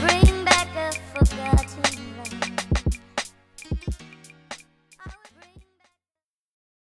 bring